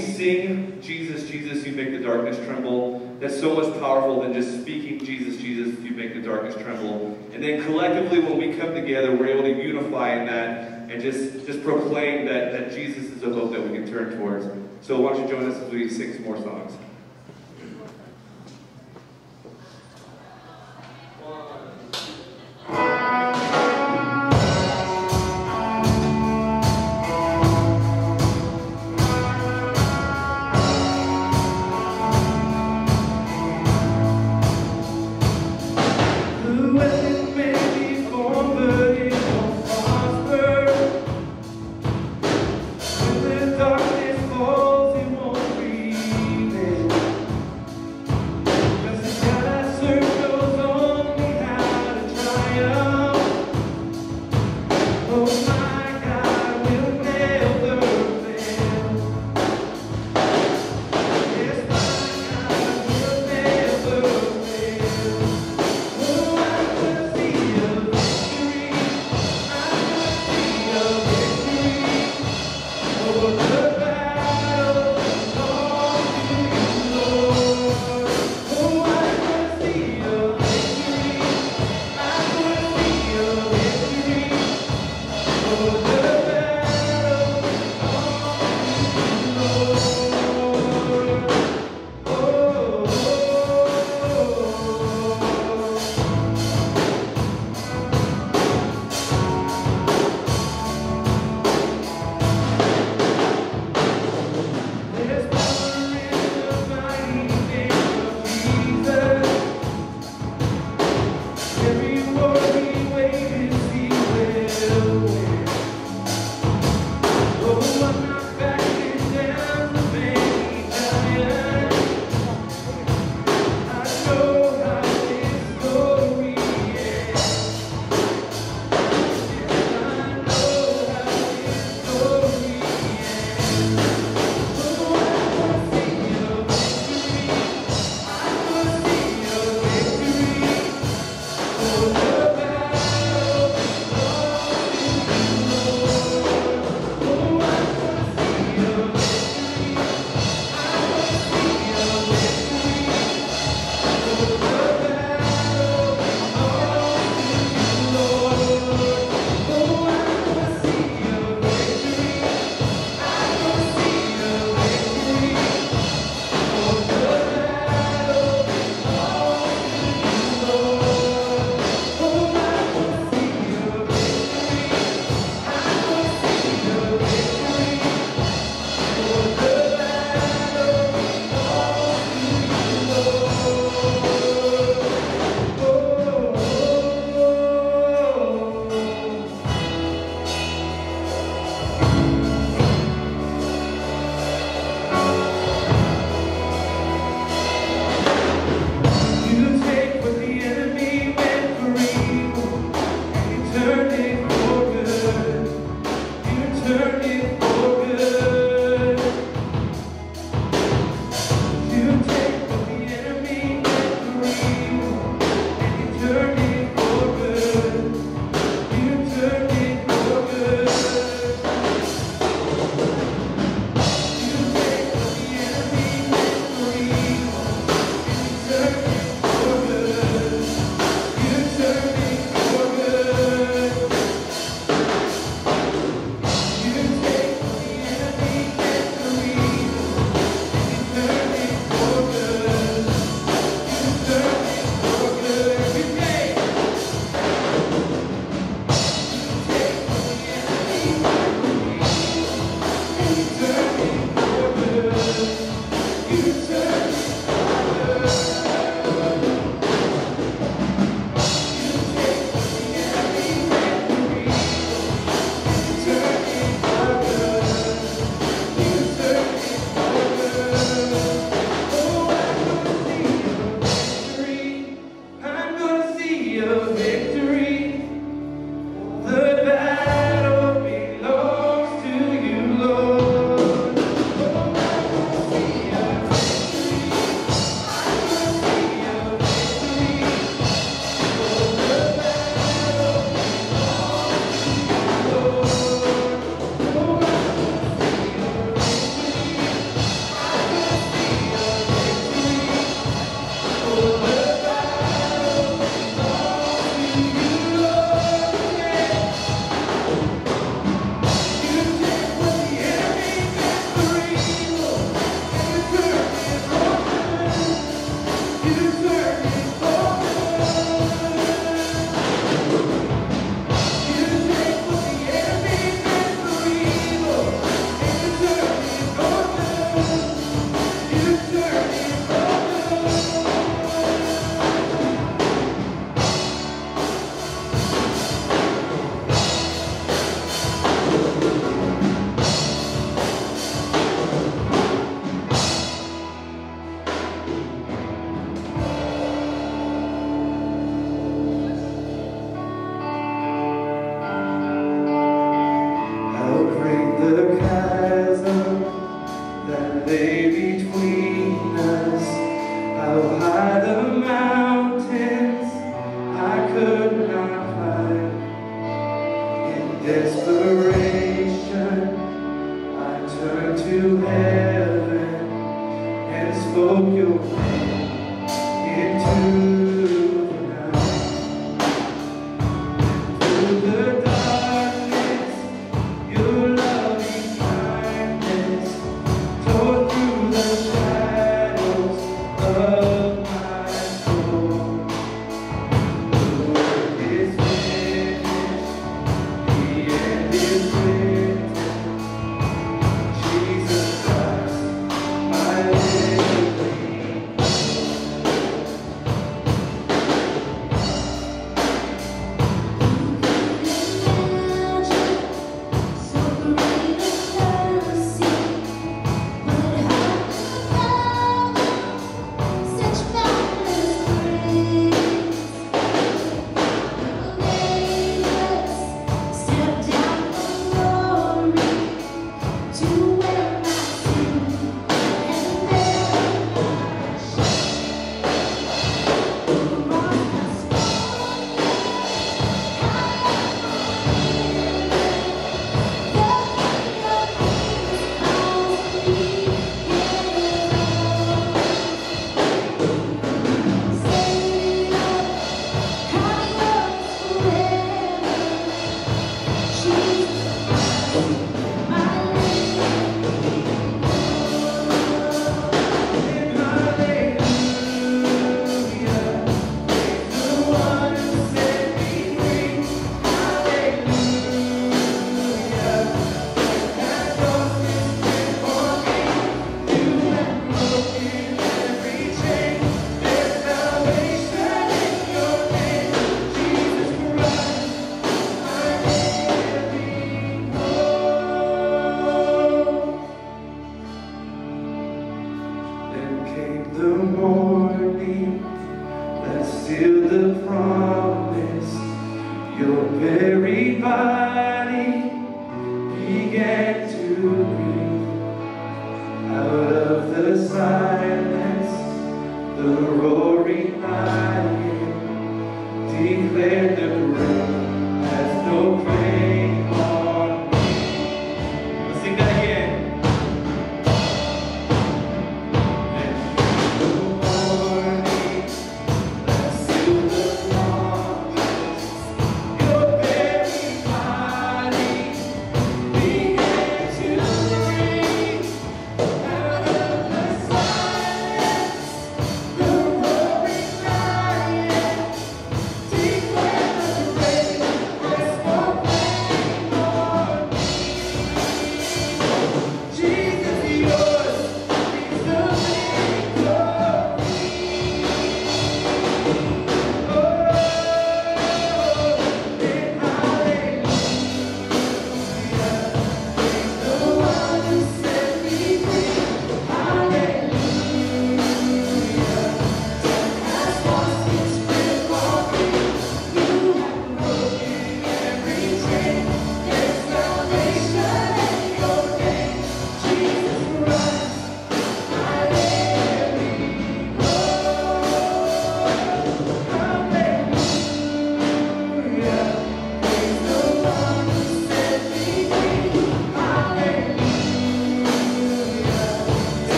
sing Jesus, Jesus, you make the darkness tremble, that's so much powerful than just speaking Jesus, Jesus, you make the darkness tremble. And then collectively when we come together, we're able to unify in that and just, just proclaim that, that Jesus is a hope that we can turn towards. So why don't you join us as we sing some more songs. show.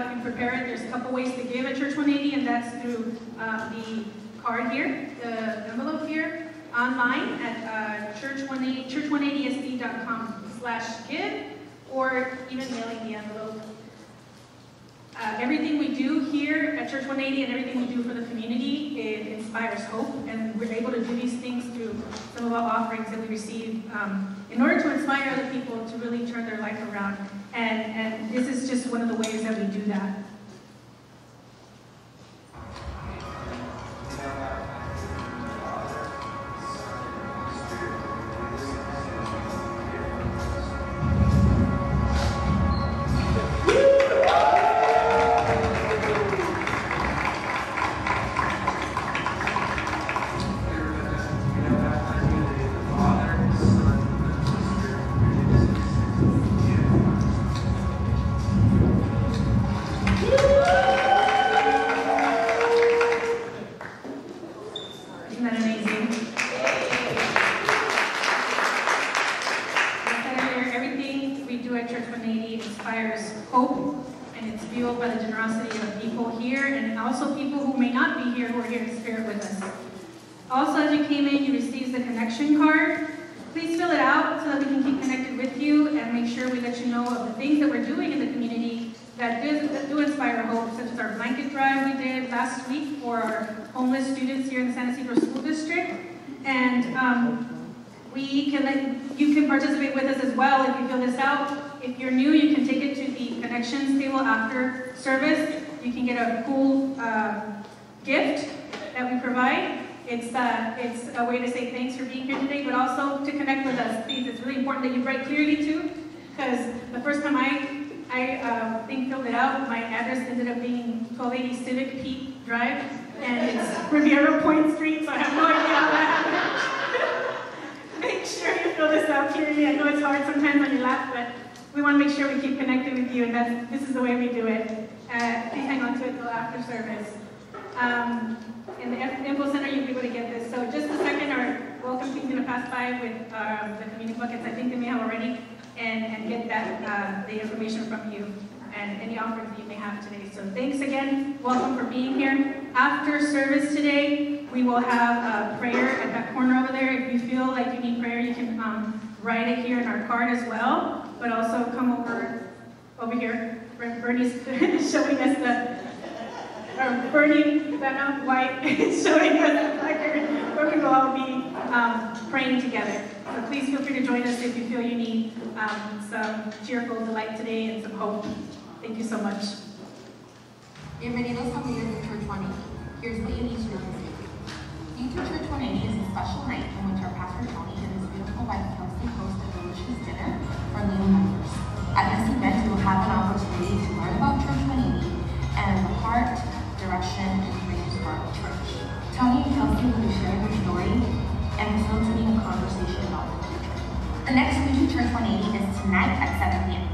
out you prepare it. There's a couple ways to give at Church 180, and that's through uh, the card here, the envelope here, online at uh, church180, church180sd.com slash give, or even mailing the envelope. Uh, everything we do here at Church 180 and everything we do for the community, it inspires hope, and we're able to do these things through some of our offerings that we receive um, in order to inspire other people to really turn their life around. And, and this is just one of the ways that we do that. service, you can get a cool um, gift that we provide. It's, uh, it's a way to say thanks for being here today, but also to connect with us. Please, it's really important that you write clearly too, because the first time I, I uh, think filled it out, my address ended up being 1280 Civic Peak Drive, and it's Riviera Point Street, so I have no idea how that happened. Make sure you fill this out clearly. I know it's hard sometimes when you laugh, but we want to make sure we keep connected with you, and that's, this is the way we do it. Uh, please hang on to it until after service. Um, in the info center, you'll be able to get this. So just a second, our welcome team's going to pass by with um, the community buckets. I think they may have already, and, and get that uh, the information from you and any offers that you may have today. So thanks again. Welcome for being here. After service today, we will have a prayer at that corner over there. If you feel like you need prayer, you can um, write it here in our card as well. But also come over over here. Bernie's showing us the or Bernie Benna White is showing us the placard where we will all be um, praying together. So please feel free to join us if you feel you need um, some cheerful delight today and some hope. Thank you so much. Bienvenidos familias de Church 180. Here's what you need to know this. Youth Church 180 is a special night in which our pastor Tony and his beautiful wife Kelsey host a dinner for new members. At this event, you will have an opportunity to learn about Church 180 and the heart, direction, and dreams of our church. Tony and Kelsey will be sharing their story and facilitating a conversation about the future. The next Future Church 180 is tonight at 7 p.m.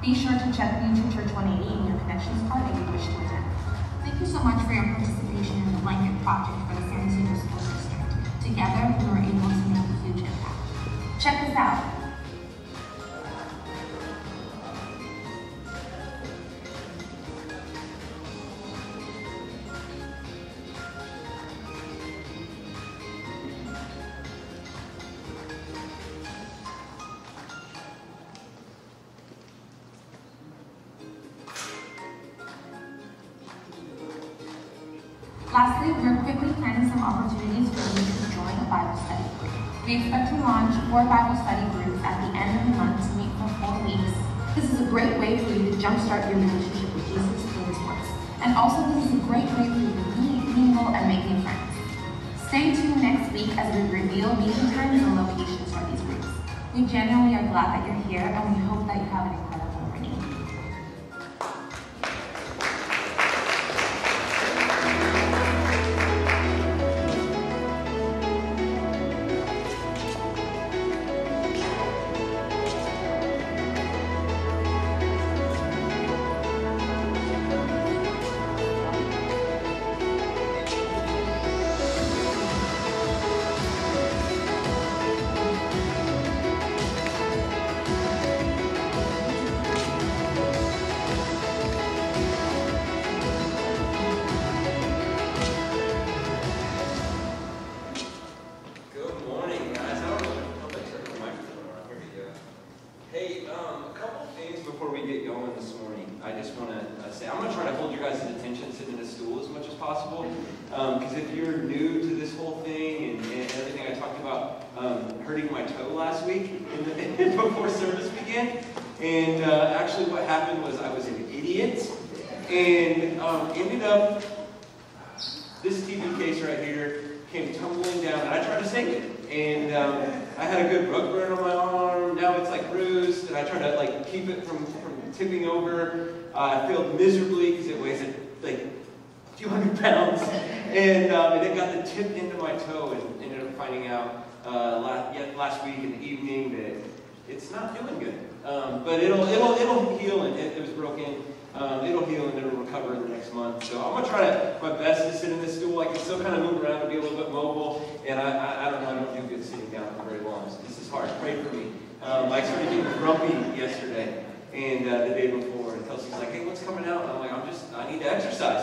Be sure to check Future Church 180 in your connections card if you wish to attend. Thank you so much for your participation in the blanket project for the San Ysidro School District. Together, we were able to make a huge impact. Check this out. We expect to launch four Bible study groups at the end of the month to meet for four weeks. This is a great way for you to jumpstart your relationship with Jesus through His Word. And also, this is a great way for you to meet, mingle, and make new friends. Stay tuned next week as we reveal meeting times and locations for these groups. We genuinely are glad that you're here, and we hope that you have an incredible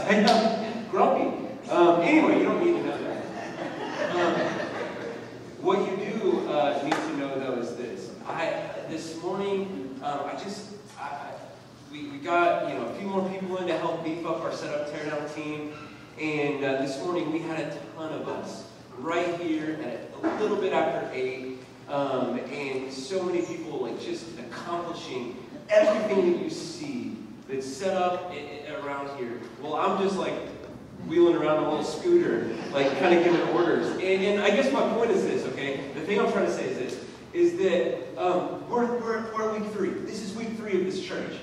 I know, grumpy. Um, anyway, you don't need to know that. Um, what you do uh, need to know though is this. I this morning, um, I just I, we, we got you know a few more people in to help beef up our setup tear down team, and uh, this morning we had a ton of us right here at a little bit after eight, um, and so many people like just accomplishing everything that you see that's set up around here. Well, I'm just like wheeling around a little scooter, like kind of giving orders. And, and I guess my point is this, okay? The thing I'm trying to say is this, is that um, we're, we're, we're at week three. This is week three of this church.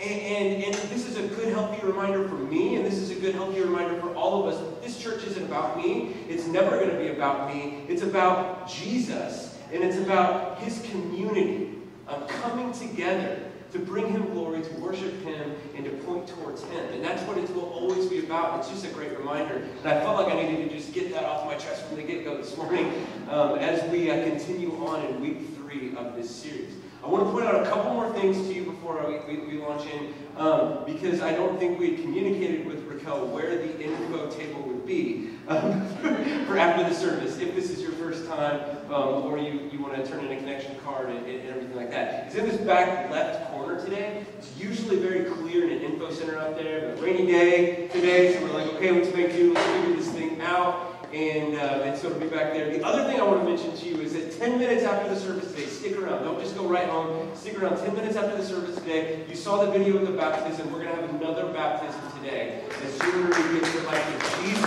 And, and, and this is a good, healthy reminder for me, and this is a good, healthy reminder for all of us. This church isn't about me. It's never going to be about me. It's about Jesus, and it's about his community um, coming together to bring him glory, to worship him, and to point towards him. And that's what it will always be about. It's just a great reminder. And I felt like I needed to just get that off my chest from the get-go this morning um, as we uh, continue on in week three of this series. I want to point out a couple more things to you before we, we, we launch in, um, because I don't think we had communicated with Raquel where the info table would be um, for after the service, if this is your first time, um, or you, you want to turn in a connection card and, and, everything like that. It's in this back left corner today. It's usually very clear in an info center out there, but rainy day today, so we're like, okay, let's make do, let's figure this thing out and, uh, and so it'll be back there. The other thing I want to mention to you is that 10 minutes after the service today, stick around. Don't just go right home. Stick around 10 minutes after the service today. You saw the video of the baptism. We're going to have another baptism today as going to get the life of Jesus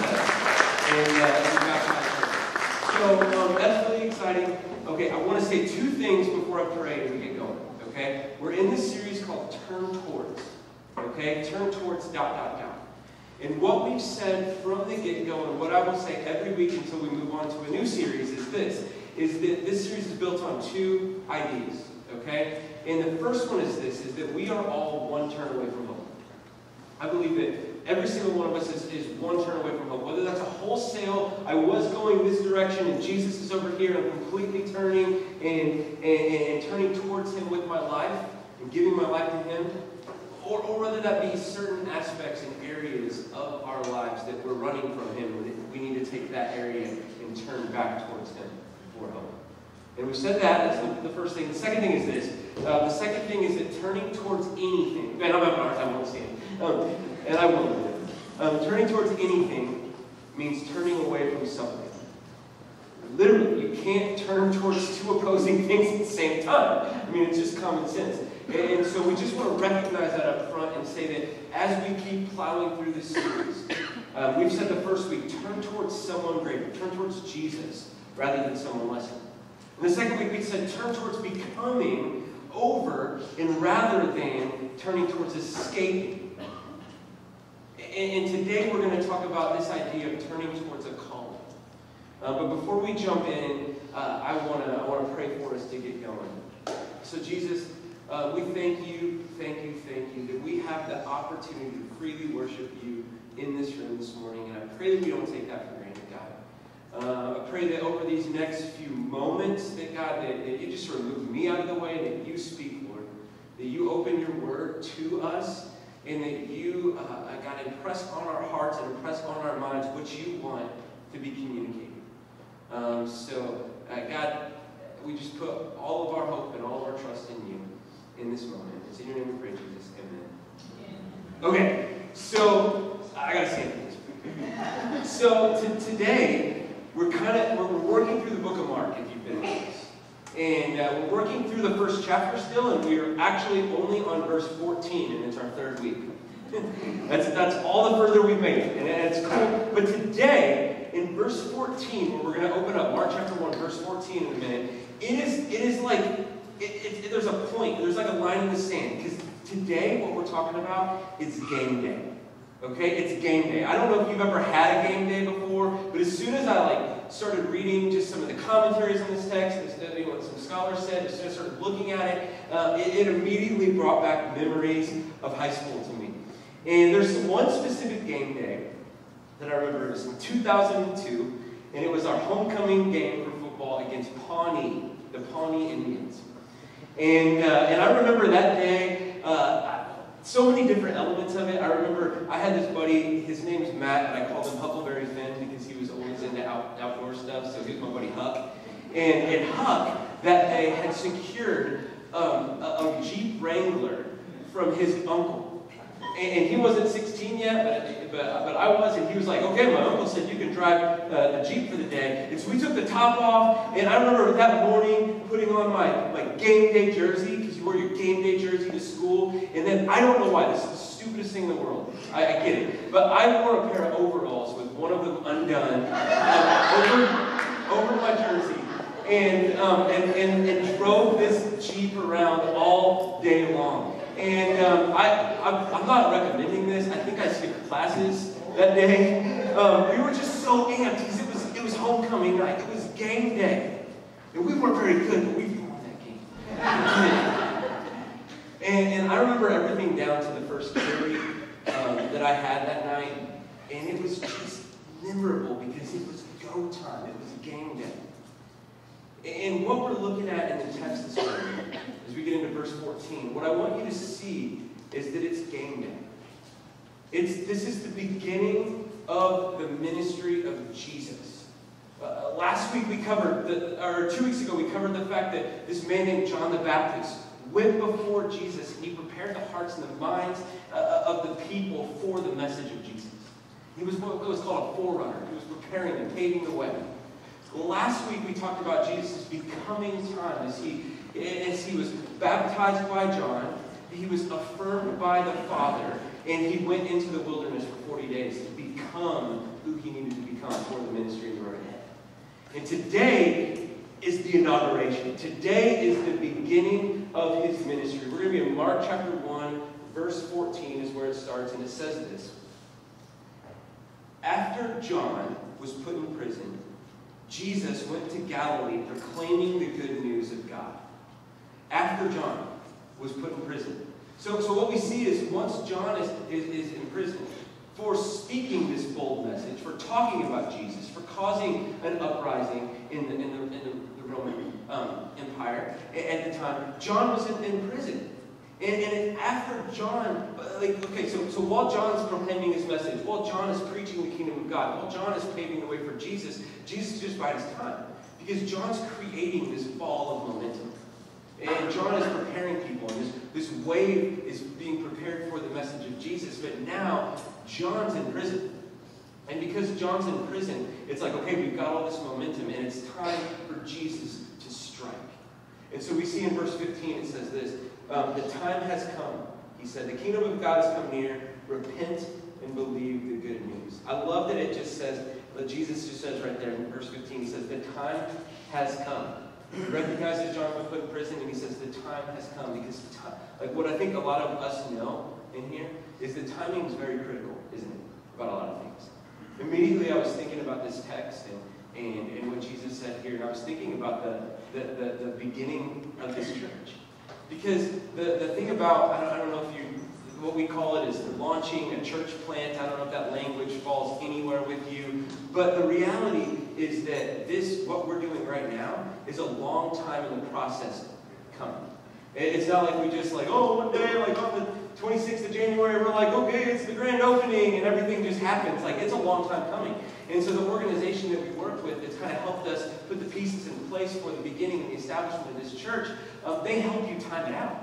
and uh, baptized. So um, that's exciting. Okay, I want to say two things before I pray and we get going. Okay, we're in this series called Turn Towards. Okay, turn towards dot dot dot. And what we've said from the get-go, and what I will say every week until we move on to a new series, is this, is that this series is built on two ideas, okay? And the first one is this, is that we are all one turn away from home. I believe that every single one of us is, is one turn away from home. Whether that's a wholesale, I was going this direction and Jesus is over here and I'm completely turning and, and, and turning towards him with my life and giving my life to him, or, or whether that be certain aspects and areas of our lives that we're running from Him, we need to take that area and turn back towards Him for help. And we said that, that's the, the first thing. The second thing is this. Uh, the second thing is that turning towards anything, man, I'm having a hard time understanding, um, and I will. Um, turning towards anything means turning away from something. Literally, you can't turn towards two opposing things at the same time. I mean, it's just common sense. And so we just want to recognize that up front and say that as we keep plowing through this series, uh, we've said the first week, turn towards someone greater, turn towards Jesus rather than someone lesser. And the second week we said, turn towards becoming over and rather than turning towards escaping. And, and today we're going to talk about this idea of turning towards a calling. Uh, but before we jump in, uh, I want to I want to pray for us to get going. So Jesus, uh, we thank you, thank you, thank you that we have the opportunity to freely worship you in this room this morning. And I pray that we don't take that for granted. Uh, I pray that over these next few moments, that God, that, that you just sort of move me out of the way, that you speak, Lord. That you open your word to us, and that you, uh, uh God, impress on our hearts and impress on our minds what you want to be communicated. Um, so, uh, God, we just put all of our hope and all of our trust in you in this moment. It's in your name we pray, Jesus. Amen. Okay, so I gotta say this. So today we're kind of we're, we're, working through the book of Mark. If you've been with us, and uh, we're working through the first chapter still, and we are actually only on verse 14, and it's our third week. that's that's all the further we've made and it's cool. But today, in verse 14, where we're going to open up Mark chapter 1, verse 14 in a minute, it is it is like it, it, there's a point, there's like a line in the sand. Because today, what we're talking about is game day. Okay? It's game day. I don't know if you've ever had a game day before, but as soon as I like started reading just some of the commentaries on this text, and what some scholars said, as soon as I started looking at it, uh, it, it immediately brought back memories of high school to me. And there's one specific game day that I remember. It was in 2002, and it was our homecoming game for football against Pawnee, the Pawnee Indians. And, uh, and I remember that day, uh, so many different elements of it. I remember I had this buddy, his name's Matt, and I called him Huckleberry Finn because he was always into out, outdoor stuff, so he was my buddy Huck. And, and Huck, that day, had secured um, a, a Jeep Wrangler from his uncle. And, he wasn't 16 yet, but, but, but I was, and he was like, okay, my uncle said you can drive uh, the Jeep for the day. And so we took the top off, and I remember that morning putting on my, my game day jersey, because you wore your game day jersey to school. And then I don't know why, this is the stupidest thing in the world. I, I get it. But I wore a pair of overalls with one of them undone over, over my jersey and, um, and, and, and drove this Jeep around all day long. And um, I, I'm, I'm not recommending this. I think I skipped classes that day. Um, we were just so amped because it was, it was homecoming night. It was game day. And we weren't very good, but we won that game. and, and I remember everything down to the first carry um, that I had that night. And it was just memorable because it was go time. It was game day. And what we're looking at in the text this morning, as we get into verse 14, what I want you to see is that it's game day. It's, this is the beginning of the ministry of Jesus. Uh, last week we covered, the, or two weeks ago, we covered the fact that this man named John the Baptist went before Jesus and he prepared the hearts and the minds uh, of the people for the message of Jesus. He was what was called a forerunner. He was preparing and paving the way. Last week we talked about Jesus' becoming time as he, as he was baptized by John, he was affirmed by the Father, and he went into the wilderness for 40 days to become who he needed to become for the ministry the road ahead. And today is the inauguration. Today is the beginning of his ministry. We're going to be in Mark chapter 1, verse 14 is where it starts, and it says this. After John was put in prison, Jesus went to Galilee proclaiming the good news of God. After John was put in prison. So, so what we see is once John is, is, is in prison for speaking this bold message, for talking about Jesus, for causing an uprising in the, in the, in the, the Roman um, Empire at the time, John was in, in prison. And, and after John, like, okay, so, so while John is proclaiming his message, while John is preaching the kingdom of God, while John is paving the way for Jesus, Jesus just his time. Because John's creating this ball of momentum. And John is preparing people, and this, this wave is being prepared for the message of Jesus. But now, John's in prison. And because John's in prison, it's like, okay, we've got all this momentum, and it's time for Jesus to strike. And so we see in verse 15, it says this um, The time has come, he said, the kingdom of God has come near. Repent and believe the good news. I love that it just says, but Jesus just says right there in verse 15, he says, The time has come. Recognizes John was put in prison, and he says, The time has come. Because, time, like, what I think a lot of us know in here is that timing is very critical, isn't it? About a lot of things. Immediately, I was thinking about this text and, and, and what Jesus said here, and I was thinking about the, the, the, the beginning of this church. Because the, the thing about, I don't, I don't know if you, what we call it is launching a church plant. I don't know if that language falls anywhere with you. But the reality is that this, what we're doing right now, is a long time in the process coming. It's not like we just like, oh, one day, like on the 26th of January, we're like, okay, it's the grand opening, and everything just happens. Like, it's a long time coming. And so the organization that we worked with that's kind of helped us put the pieces in place for the beginning and the establishment of this church, um, they help you time it out.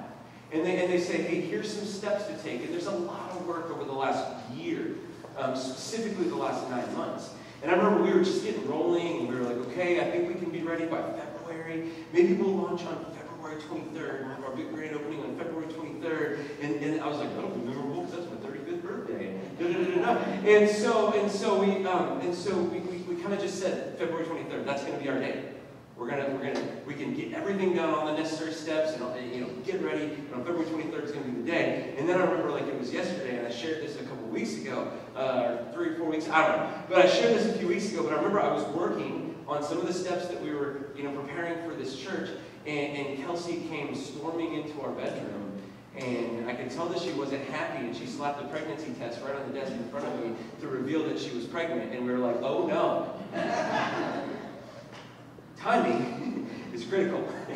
And they, and they say, hey, here's some steps to take. And there's a lot of work over the last year, um, specifically the last nine months. And I remember we were just getting rolling, and we were like, okay, I think we can be ready by February. Maybe we'll launch on February 23rd. We'll have our big grand opening on February 23rd. And, and I was like, that'll be memorable because that's my 35th birthday. Da, da, da, and so and so we um, and so we, we, we kind of just said February 23rd. That's going to be our day. We're gonna, we're gonna, we can get everything done, all the necessary steps, and you know, get ready. And on February 23rd is gonna be the day. And then I remember like it was yesterday, and I shared this a couple weeks ago, uh, three or four weeks, I don't know. But I shared this a few weeks ago. But I remember I was working on some of the steps that we were, you know, preparing for this church, and, and Kelsey came storming into our bedroom. And I could tell that she wasn't happy, and she slapped the pregnancy test right on the desk in front of me to reveal that she was pregnant. And we were like, oh no. Timing is critical.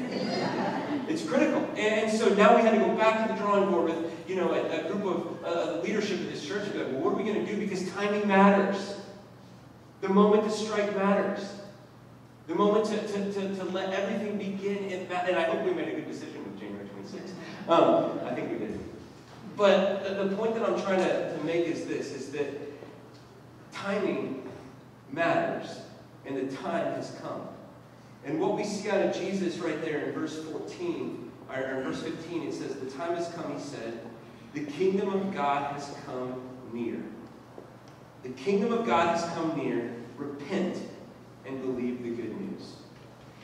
it's critical. And so now we had to go back to the drawing board with, you know, a, a group of uh, leadership of this church. Well, what are we going to do? Because timing matters. The moment to strike matters. The moment to, to, to, to let everything begin in that. And I hope we made a good decision with January 26th. Um, I think we did. But the, the point that I'm trying to, to make is this, is that timing matters. And the time has come. And what we see out of Jesus right there in verse 14, or in verse 15, it says, The time has come, he said, The kingdom of God has come near. The kingdom of God has come near. Repent and believe the good news.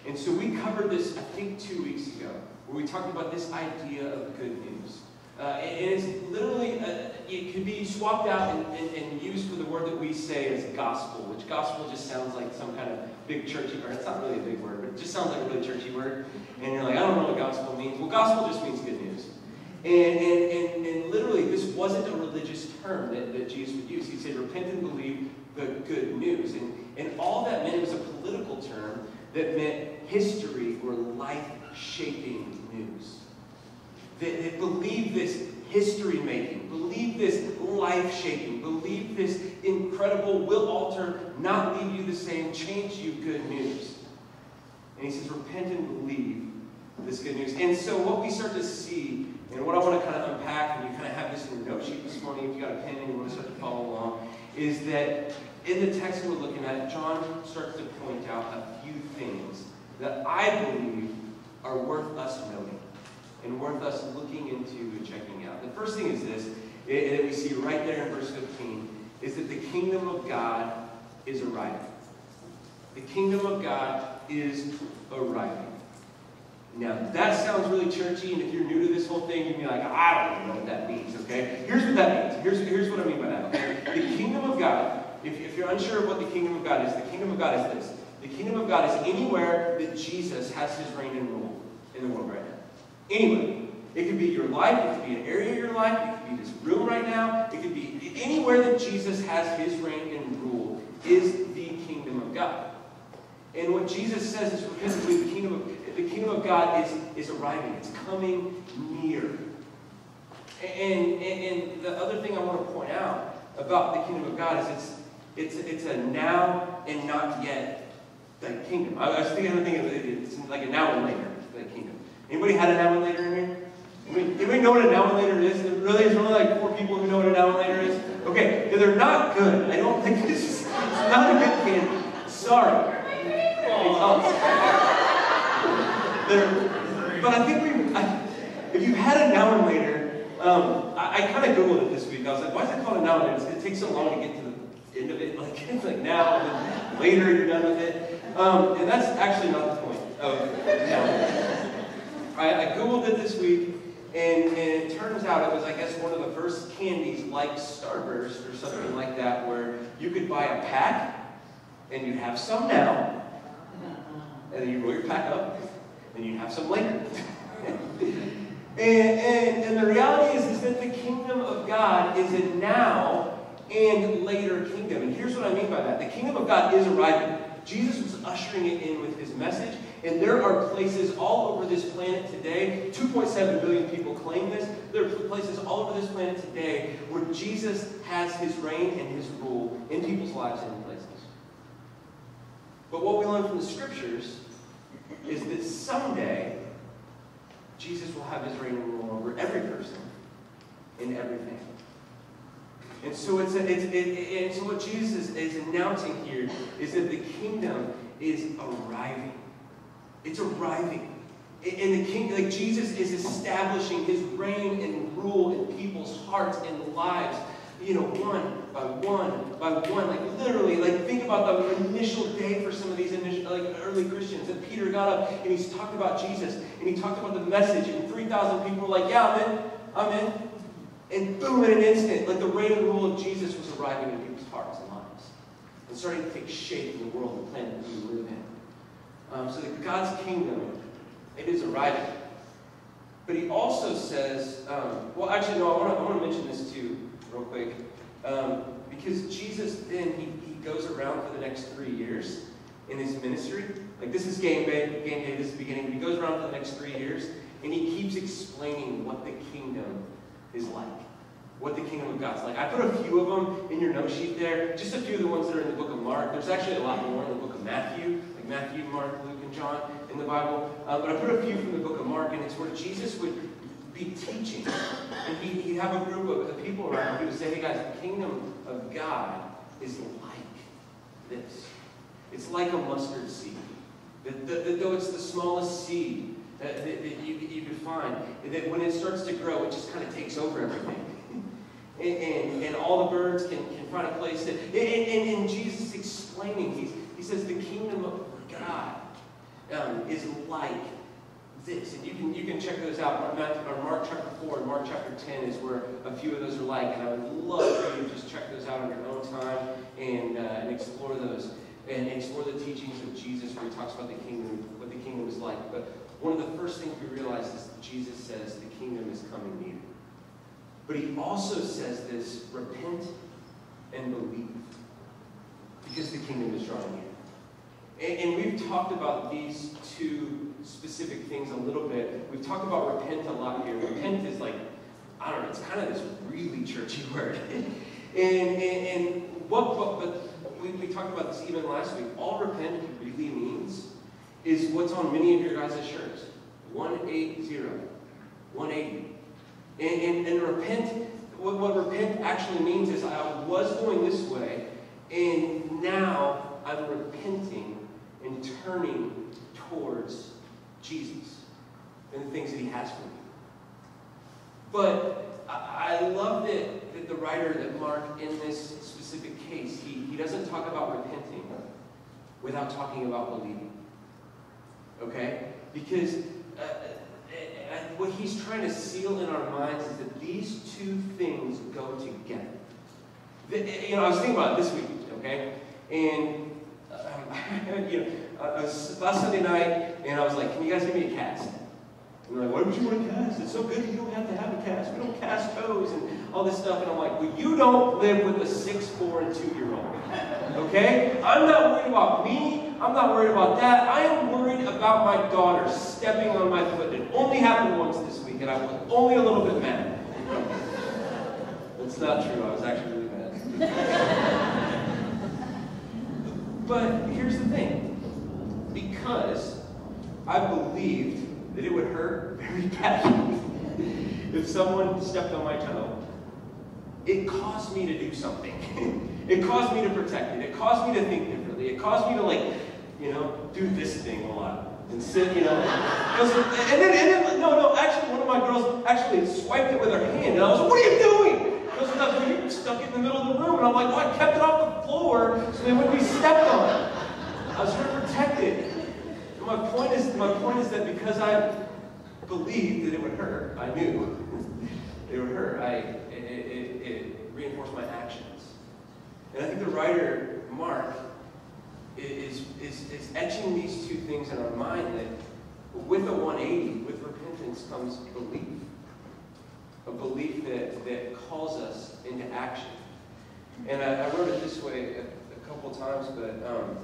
And so we covered this, I think, two weeks ago, where we talked about this idea of good news. Uh, and it's literally, uh, it could be swapped out and, and, and, used for the word that we say as gospel, which gospel just sounds like some kind of big churchy word. It's not really a big word, but it just sounds like a really churchy word. And you're like, I don't know what gospel means. Well, gospel just means good news. And, and, and, and literally, this wasn't a religious term that, that Jesus would use. He'd say, repent and believe the good news. And, and all that meant was a political term that meant history or life-shaping news. That, that believe this history making, believe this life shaping, believe this incredible, will alter, not leave you the same, change you good news. And he says, repent and believe this good news. And so what we start to see and what I want to kind of unpack, and you kind of have this in your note sheet this morning if you got a pen and you want to start to follow along, is that in the text we're looking at, John starts to point out a few things that I believe are worth us knowing and worth us looking into and checking out. The first thing is this, and we see right there in verse 15, is that the kingdom of God is arriving. The kingdom of God is arriving. Now, that sounds really churchy, and if you're new to this whole thing, you'd be like, I don't know what that means, okay? Here's what that means. Here's, here's what I mean by that, okay? The kingdom of God, if, if you're unsure of what the kingdom of God is, the kingdom of God is this. The kingdom of God is anywhere that Jesus has his reign and rule in the world right Anywhere. It could be your life, it could be an area of your life, it could be this room right now, it could be anywhere that Jesus has his reign and rule is the kingdom of God. And what Jesus says is because the kingdom of the kingdom of God is, is arriving. It's coming near. And, and, and the other thing I want to point out about the kingdom of God is it's it's it's a now and not yet like kingdom. I, I was thinking, of thinking it's like a now and later. Anybody had a now and later in here? Anybody, anybody know what a now and later is? It really is only like four people who know what a now and later is. Okay, they're not good. I don't think this is it's not a good candy. Sorry. but I think we, I, if you had a now and later, um, I, I kind of googled it this week. I was like, why is it called a now and later? It takes so long to get to the end of it. Like it's like now, and then later you're done with it. Um, and that's actually not the point of now. I, I googled it this week, and, and, it turns out it was, I guess, one of the first candies like Starburst or something like that, where you could buy a pack, and you'd have some now, and then you roll your pack up, and you have some later. and, and, and the reality is, is that the kingdom of God is a now and later kingdom. And here's what I mean by that. The kingdom of God is arriving. Jesus was ushering it in with his message. And there are places all over this planet today, 2.7 billion people claim this. There are places all over this planet today where Jesus has his reign and his rule in people's lives and in places. But what we learn from the scriptures is that someday Jesus will have his reign and rule over every person in everything. And so it's, a, it's it, and so what Jesus is announcing here is that the kingdom is arriving. It's arriving. And the king, like Jesus is establishing his reign and rule in people's hearts and lives you know, one by one by one. Like literally, like think about the initial day for some of these initial, like early Christians. And Peter got up and he's talked about Jesus and he talked about the message, and 3,000 people were like, Yeah, I'm in, I'm in. And boom, in an instant, like the reign and rule of Jesus was arriving in people's hearts and lives and starting to take shape in the world and planet that we live in. Um, so God's kingdom, it is arriving. But he also says, um, well, actually, no, I want to mention this too real quick. Um, because Jesus then, he, he goes around for the next three years in his ministry. Like this is game day, game day, this is beginning. But he goes around for the next three years and he keeps explaining what the kingdom is like. What the kingdom of God's like. I put a few of them in your note sheet there. Just a few of the ones that are in the book of Mark. There's actually a lot more in the book of Matthew, Matthew, Mark, Luke, and John in the Bible. Uh, but I put a few from the book of Mark, and it's where Jesus would be teaching. And he, he'd have a group of people around him. He would say, hey guys, the kingdom of God is like this. It's like a mustard seed. That, that, that though it's the smallest seed, that, that, that you, you could find. That when it starts to grow, it just kind of takes over everything. and, and, and, all the birds can, can find a place that. And, and, and Jesus explaining, he's, he says, the kingdom of God um, is like this. And you can, you can check those out. Mark chapter 4 and Mark chapter 10 is where a few of those are like. And I would love for you to just check those out on your own time and, uh, and explore those. And explore the teachings of Jesus where he talks about the kingdom, what the kingdom is like. But one of the first things we realize is Jesus says the kingdom is coming near. But he also says this repent and believe. Because the kingdom is drawing near. And, we've talked about these two specific things a little bit. We've talked about repent a lot here. Repent is like, I don't know, it's kind of this really churchy word. and, and, and what, what, but we, we talked about this even last week. All repent really means is what's on many of your guys' shirts. 180. 180. And, and, and repent, what, what repent actually means is I was going this way, and now I'm repenting and turning towards Jesus and the things that he has for me. But I, love that, that the writer, that Mark, in this specific case, he, he doesn't talk about repenting without talking about believing. Okay? Because uh, uh, uh, what he's trying to seal in our minds is that these two things go together. The, you know, I was thinking about it this week, okay? And, you know, uh, last Sunday night, and I was like, can you guys give me a cast? And they're like, why would you want a cast? It's so good you don't have to have a cast. We don't cast toes and all this stuff. And I'm like, well, you don't live with a six, four, and two-year-old. Okay? I'm not worried about me. I'm not worried about that. I am worried about my daughter stepping on my foot. It only happened once this week, and I was only a little bit mad. That's not true. I was actually really mad. but here's the thing. Because I believed that it would hurt very badly if someone stepped on my toe, it caused me to do something. it caused me to protect it. It caused me to think differently. It caused me to like you know, do this thing a lot. And sit, you know. And then, and then, no, no, actually, one of my girls actually swiped it with her hand. And I was like, what are you doing? Well, stuck it in the middle of the room. And I'm like, oh, I kept it off the floor so they wouldn't be stepped on. I was trying to protect it. And my point is, my point is that because I believed that it would hurt, I knew it would hurt. I, it, it, it reinforced my actions. And I think the writer, Mark, is, is, is etching these two things in our mind that with a 180, with repentance comes belief. A belief that, that calls us into action. And I, I wrote it this way a, a couple times, but um,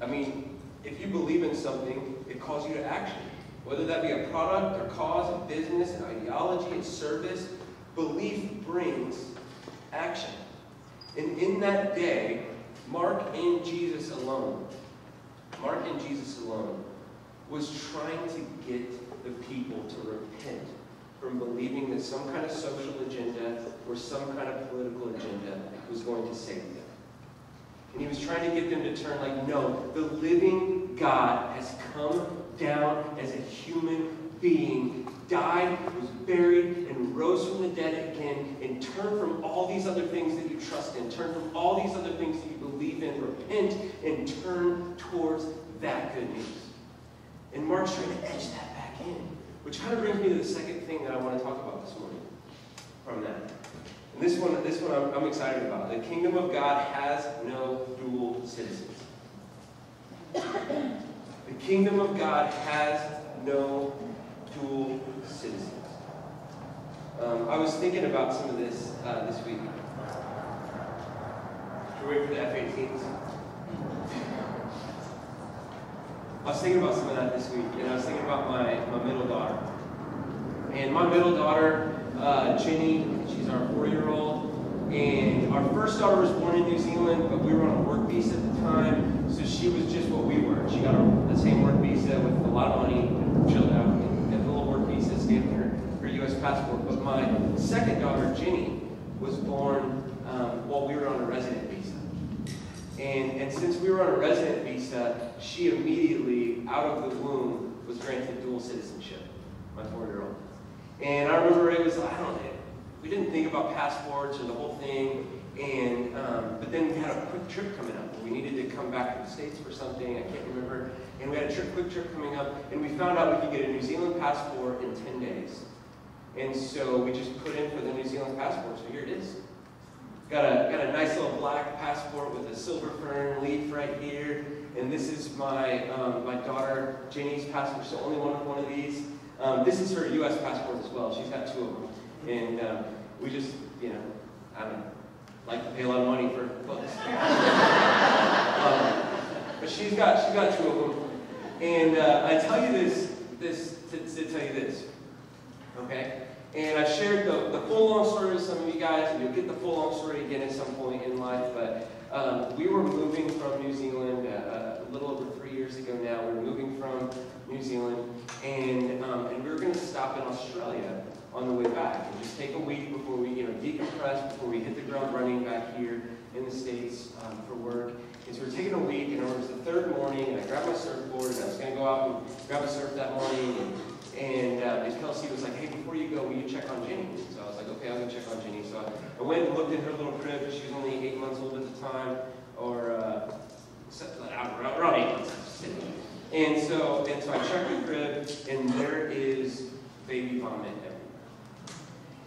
I mean, if you believe in something, it calls you to action. Whether that be a product or cause, a business, an ideology, a service, belief brings action. And in that day, Mark and Jesus alone, Mark and Jesus alone, was trying to get the people to repent from believing that some kind of social agenda or some kind of political agenda was going to save them. And he was trying to get them to turn like, no, the living God has come down as a human being, died, was buried, and rose from the dead again, and turn from all these other things that you trust in, turn from all these other things that you believe in, repent, and turn towards that good news. And Mark's trying to edge that back in, which kind of brings me to the second thing that I want to talk about this morning from that. And this one, this one I'm, I'm excited about. The kingdom of God has no dual citizens. The kingdom of God has no dual citizens. Um, I was thinking about some of this uh, this week. Should we wait for the F-18s? I was thinking about some of that this week, and I was thinking about my, my middle daughter. And my middle daughter, uh, Jenny, she's our four-year-old, and our first daughter was born in New Zealand, but we were on a work visa at the time, so she was just what we were. She got the same work visa with a lot of money, chilled out, and a little work visa, stamped her, her U.S. passport. But my second daughter, Jenny, was born um, while we were on a resident visa. And, and since we were on a resident visa, she immediately, out of the womb, was granted dual citizenship, my four-year-old. And I remember it was, I don't know, we didn't think about passports or the whole thing, and um, but then we had a quick trip coming up. We needed to come back to the States for something, I can't remember. And we had a trip, quick trip coming up, and we found out we could get a New Zealand passport in 10 days. And so we just put in for the New Zealand passport, so here it is. Got a, got a nice little black passport with a silver fern leaf right here. And this is my, um, my daughter Jenny's passport. She's the only one of one of these. Um, this is her U.S. passport as well. She's got two of them. And um, we just, you know, I don't like to pay a lot of money for books. um, but she's got, she's got two of them. And uh, I tell you this, this to, to tell you this, okay? And I shared the, the full long story with some of you guys, and you'll get the full long story again at some point in life. But um, we were moving from New Zealand uh, a little over three years ago now. We were moving from New Zealand, and, um, and we were going to stop in Australia on the way back and just take a week before we, you know, decompress before we hit the ground running back here in the States um, for work. And so we're taking a week, and it was the third morning, and I grabbed my surfboard, and I was going to go out and grab a surf that morning, and and, uh, Kelsey was like, hey, before you go, will you check on Jenny? So I was like, okay, I'm going to check on Jenny. So I, I went and looked in her little crib. She was only eight months old at the time, or uh, around eight months. And so, and so I checked the crib, and there is baby vomit everywhere.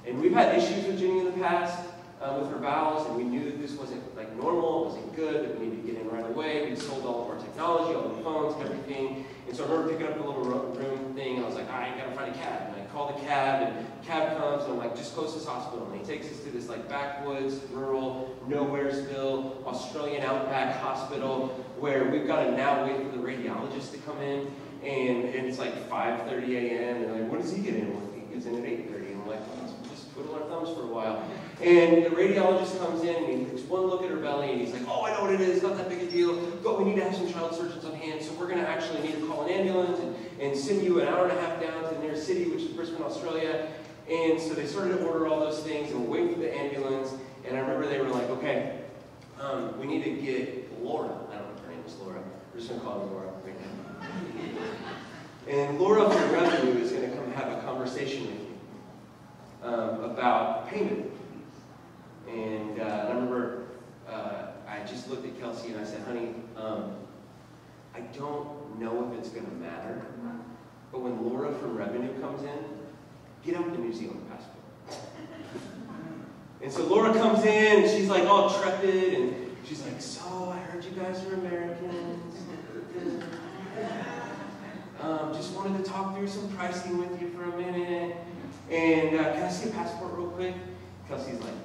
And we've had issues with Jenny in the past uh, with her bowels, and we knew that this wasn't like normal, it wasn't good, that we needed to get in right away. We'd sold all of our technology, all the phones, everything. And so I remember picking up the little room thing, I was like, right, I gotta find a cab. And I call the cab, and the cab comes, and I'm like, just close this hospital. And he takes us to this like backwoods, rural, nowheresville, Australian outback hospital, where we've got to now wait for the radiologist to come in. And, it's like 5.30 a.m. And like, when does he get in? Well, he gets in at 8.30. And I'm like, let's just twiddle our thumbs for a while. And the radiologist comes in and he takes one look at her belly and he's like, oh, I know what it is, it's not that big a deal, but we need to have some child surgeons on hand, so we're going to actually need to call an ambulance and, and send you an hour and a half down to the nearest city, which is Brisbane, Australia. And so they started to order all those things and waiting for the ambulance. And I remember they were like, okay, um, we need to get Laura. I don't know if her name is Laura. We're just going to call her Laura right now. And Laura from Revenue is going to come have a conversation with you um, about payment. And uh, I remember uh, I just looked at Kelsey and I said, honey, um, I don't know if it's going to matter, but when Laura from Revenue comes in, get out the New Zealand passport. And so Laura comes in, and she's like all trepid, and she's like, so I heard you guys are Americans. Um, just wanted to talk through some pricing with you for a minute. And uh, can I see a passport real quick? Kelsey's like,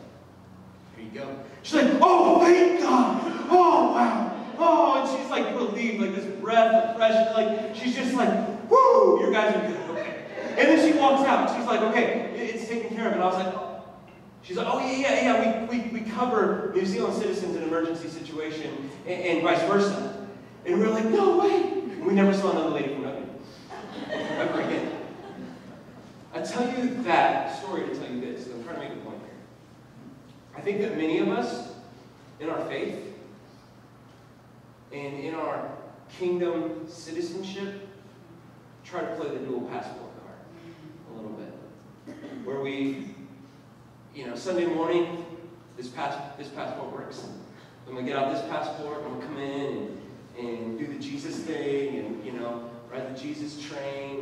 you go. She's like, oh, thank God. Oh, wow. Oh, and she's like relieved, like this breath of fresh, like, she's just like, whoo, your guys are good. Okay. And then she walks out. And she's like, okay, it's taken care of. And I was like. She's like, oh, yeah, yeah, yeah, we, we, we cover New Zealand citizens in emergency situation and, and vice versa. And we are like, no way. And we never saw another lady from Revenue. Ever again. I tell you that story to tell you this. I'm trying to make a point here. I think that many of us, in our faith and in our kingdom citizenship, try to play the dual passport card a little bit. Where we, you know, Sunday morning, this, pass, this passport works. I'm going to get out this passport, I'm going to come in and, and do the Jesus thing and, you know, ride the Jesus train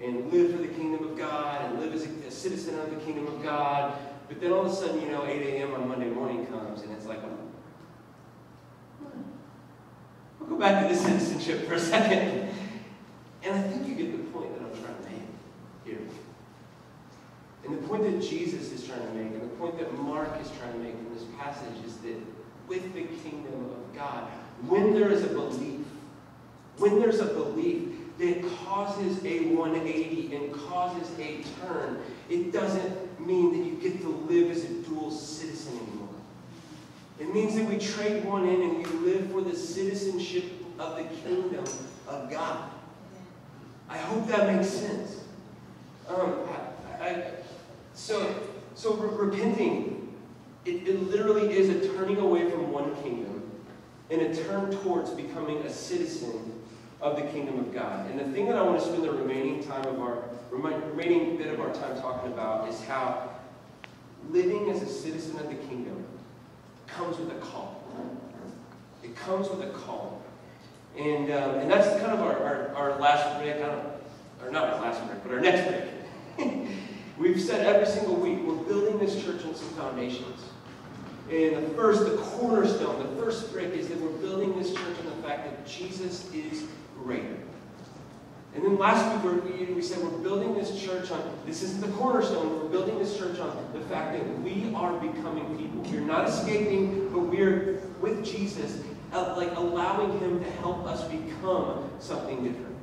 and, and live for the kingdom of God and live as a, a citizen of the kingdom of God but then all of a sudden, you know, 8 a.m. on Monday morning comes, and it's like, hmm. we'll go back to the citizenship for a second. And I think you get the point that I'm trying to make here. And the point that Jesus is trying to make, and the point that Mark is trying to make from this passage is that with the kingdom of God, when there is a belief, when there's a belief that causes a 180 and causes a turn, it doesn't mean that you get to live as a dual citizen anymore. It means that we trade one in and we live for the citizenship of the kingdom of God. I hope that makes sense. Um, I, I, so, so re repenting, it, it literally is a turning away from one kingdom and a turn towards becoming a citizen of the kingdom of God. And the thing that I want to spend the remaining time of our remaining bit of our time talking about is how living as a citizen of the kingdom comes with a call. It comes with a call. And, um, and that's kind of our, our, our last break, or not our last break, but our next break. We've said every single week, we're building this church on some foundations. And the first, the cornerstone, the first brick is that we're building this church on the fact that Jesus is greater. And then last week we we said we're building this church on, this isn't the cornerstone, we're building this church on the fact that we are becoming people. We're not escaping, but we're with Jesus, like allowing him to help us become something different.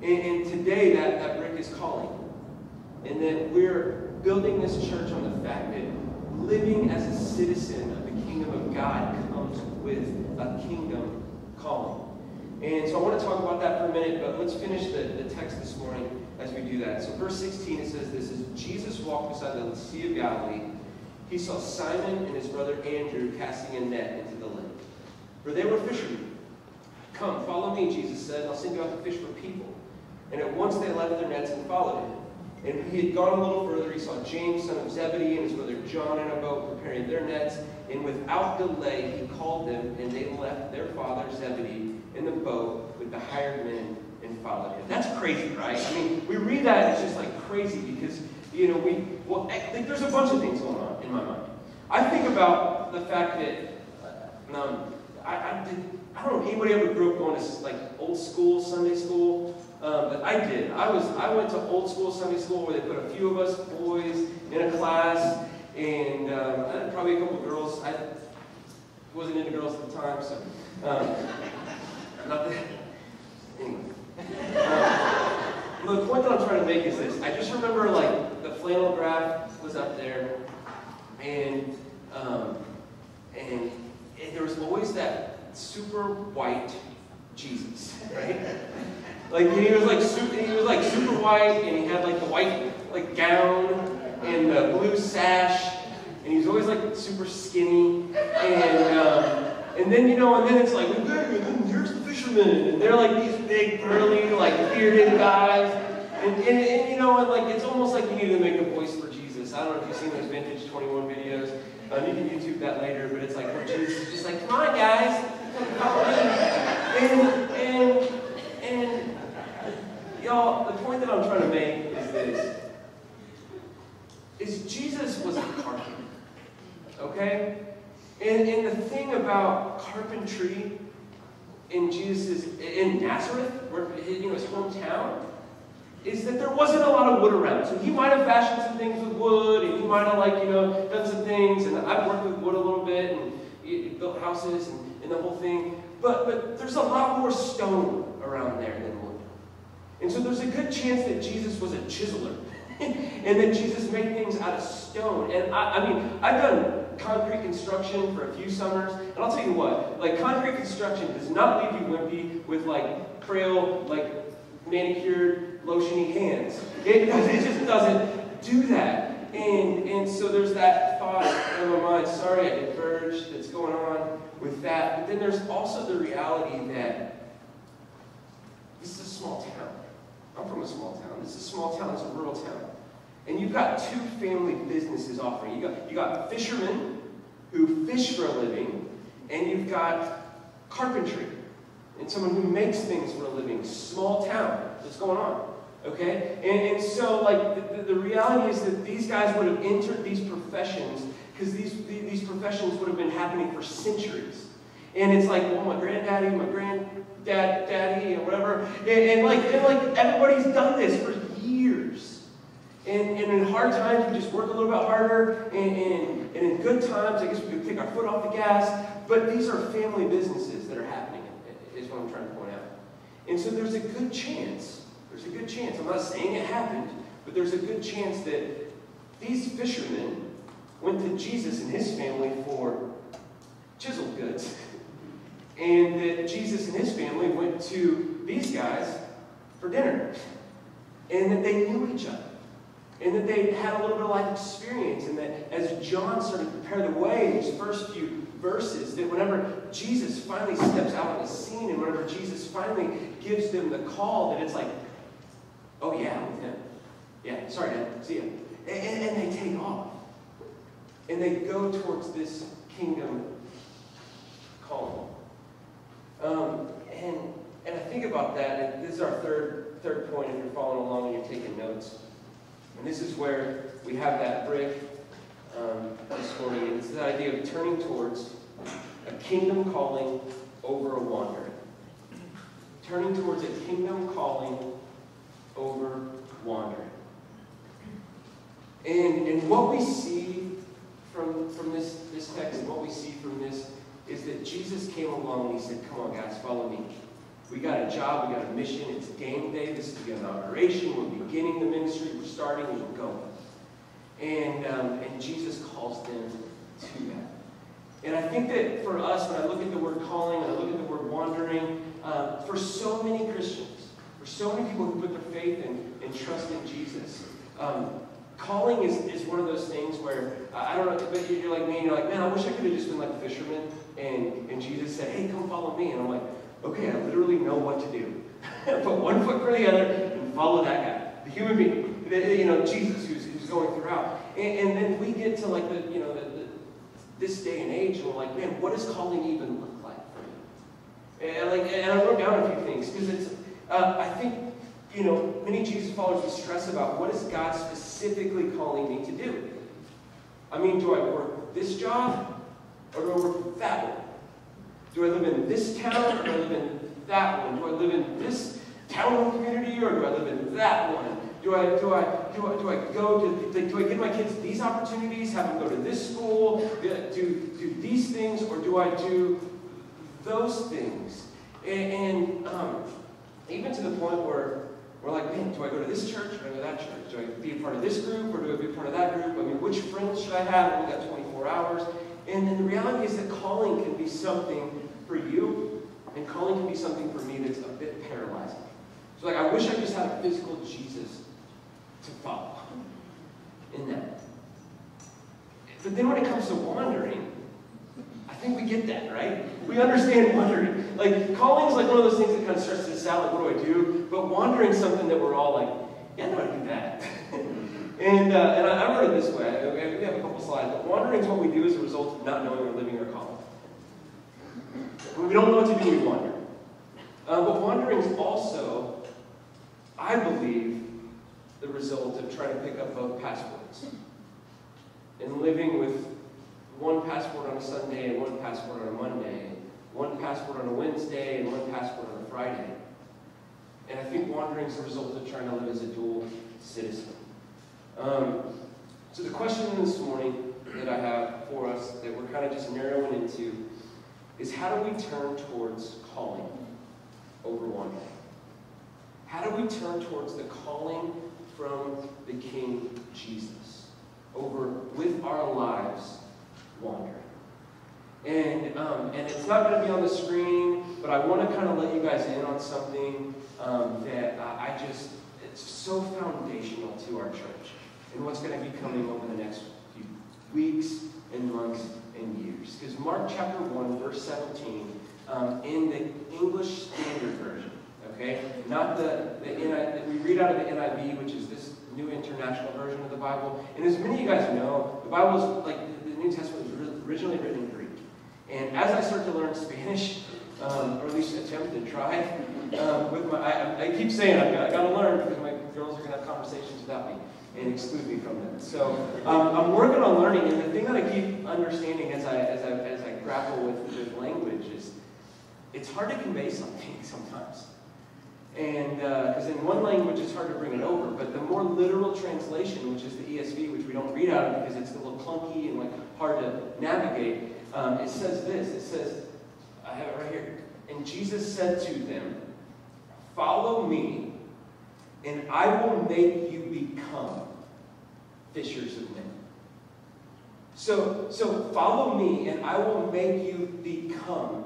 And, and today that, that brick is calling. And that we're building this church on the fact that living as a citizen of the kingdom of God comes with a kingdom calling. And so I want to talk about that for a minute, but let's finish the, the text this morning as we do that. So verse 16, it says this, is Jesus walked beside the Sea of Galilee. He saw Simon and his brother Andrew casting a net into the lake. For they were fishermen. Come, follow me, Jesus said, I'll send you out to fish for people. And at once they left their nets and followed him. And when he had gone a little further, he saw James, son of Zebedee, and his brother John in a boat preparing their nets. And without delay, he called them, and they left their father Zebedee in the boat with the hired men and followed him. That's crazy, right? I mean, we read that, it's just like crazy because, you know, we, well, I think there's a bunch of things going on in my mind. I think about the fact that, uh, um, I, I, did, I don't know, anybody ever grew up going to like old school, Sunday school? Um, but I did. I was I went to old school Sunday school where they put a few of us boys in a class, and um, probably a couple girls. I wasn't into girls at the time, so um, Anyway. Um, the point that I'm trying to make is this. I just remember like the flannel graph was up there, and um, and, and there was always that super white Jesus, right? Like he was like super, he was like super white, and he had like the white like gown and the blue sash, and he was always like super skinny, and um, and then you know, and then it's like, and then here's the fishermen, and they're like these big burly like bearded guys, and, and, and you know, like it's almost like you need to make a voice for Jesus. I don't know if you've seen those vintage 21 videos. Um, you can YouTube that later, but it's like Jesus is just like, come on guys, and and and Y'all, the point that I'm trying to make is this. Is Jesus was a carpenter. Okay? And, and the thing about carpentry in Jesus' in Nazareth, where you know his hometown, is that there wasn't a lot of wood around. So he might have fashioned some things with wood, and he might have like, you know, done some things, and I've worked with wood a little bit and built houses and, and the whole thing. But but there's a lot more stone around there than wood. And so there's a good chance that Jesus was a chiseler. and that Jesus made things out of stone. And I, I mean, I've done concrete construction for a few summers, and I'll tell you what, like concrete construction does not leave you wimpy with like frail, like manicured, lotiony hands. It, it just doesn't do that. And, and so there's that thought in my mind, sorry I diverged, that's going on with that. But then there's also the reality that this is a small town. I'm from a small town. This is a small town. It's a rural town. And you've got two family businesses offering. You got, you got fishermen who fish for a living, and you've got carpentry and someone who makes things for a living. Small town. What's going on? Okay? And, and so, like, the, the reality is that these guys would have entered these professions because these, these professions would have been happening for centuries. And it's like, well, my granddaddy, my granddad, daddy, or whatever. And, and, like, and like everybody's done this for. And, and in hard times, we just work a little bit harder. And, and, and in good times, I guess we could take our foot off the gas. But these are family businesses that are happening, is what I'm trying to point out. And so there's a good chance, there's a good chance, I'm not saying it happened, but there's a good chance that these fishermen went to Jesus and his family for chisel goods. And that Jesus and his family went to these guys for dinner. And that they knew each other. And that they had a little bit of life experience, and that as John started to prepare the way in these first few verses, that whenever Jesus finally steps out on the scene, and whenever Jesus finally gives them the call, that it's like, oh yeah, with him. Yeah, sorry, Dad, see ya. And, and, they take off. And they go towards this kingdom calling. Um, and, and I think about that, and this is our third, third point if you're following along and you're taking notes. And this is where we have that brick um, this morning. It's the idea of turning towards a kingdom calling over a wandering. Turning towards a kingdom calling over wandering. And, and what we see from, from this, this text and what we see from this is that Jesus came along and he said, Come on, guys, follow me. We got a job, we got a mission, it's game day, this is the inauguration, we're beginning the ministry, we're starting, and we're going. And, um, and Jesus calls them to that. And I think that for us, when I look at the word calling and I look at the word wandering, uh, for so many Christians, for so many people who put their faith and, and trust in Jesus, um, calling is, is one of those things where, I don't know, but you're like me, and you're like, man, I wish I could have just been like a fisherman, and, and Jesus said, hey, come follow me. And I'm like, okay, I literally know what to do. Put one foot for the other and follow that guy, the human being, the, you know, Jesus who's, who's going throughout. And, and then we get to like the, you know, the, the, this day and age, and we're like, man, what does calling even look like for me? And, like, and I wrote down a few things because it's, uh, I think, you know, many Jesus followers will stress about what is God specifically calling me to do. I mean, do I work this job or do I work that one? Do I live in this town or do I live in that one? Do I live in this town community or do I live in that one? Do I do I do I do I go to do I give my kids these opportunities? Have them go to this school? Do do these things or do I do those things? And, and um, even to the point where we're like, man, do I go to this church or to that church? Do I be a part of this group or do I be a part of that group? I mean, which friends should I have? Only got 24 hours. And then the reality is that calling can be something for you, and calling can be something for me that's a bit paralyzing. So, like, I wish I just had a physical Jesus to follow in that. But then when it comes to wandering, I think we get that, right? We understand wandering. Like, calling is like one of those things that kind of stresses us out, like, what do I do? But wandering is something that we're all like, yeah, no, I do that. and uh, and I, I wrote it this way. We have a couple slides. But wandering is what we do as a result of not knowing we're living our calling. We don't know what to do, we wander. Uh, but wandering is also, I believe, the result of trying to pick up both passports. And living with one passport on a Sunday and one passport on a Monday, one passport on a Wednesday and one passport on a Friday. And I think wandering is the result of trying to live as a dual citizen. Um, so the question this morning that I have for us, that we're kind of just narrowing into, is how do we turn towards calling over wandering? How do we turn towards the calling from the King Jesus over with our lives wandering? And, um, and it's not going to be on the screen, but I want to kind of let you guys in on something um, that I just, it's so foundational to our church and what's going to be coming over the next few weeks and months Because Mark chapter 1, verse 17, um, in the English Standard Version, okay? Not the, the NI, we read out of the NIV, which is this New International Version of the Bible. And as many of you guys know, the Bible is like, the New Testament was originally written in Greek. And as I start to learn Spanish, um, or at least attempt to try, um, with my, I, I, keep saying I've got, got to learn because my girls are going to have conversations without me and exclude me from them. So um, I'm working on learning, and the thing that I keep understanding as I, as I, as I grapple with, with language is it's hard to convey something sometimes. And because uh, in one language it's hard to bring it over, but the more literal translation, which is the ESV, which we don't read out of because it's a little clunky and like hard to navigate, um, it says this. It says, I have it right here. And Jesus said to them, Follow me, and I will make you become fishers of men. So, so follow me, and I will make you become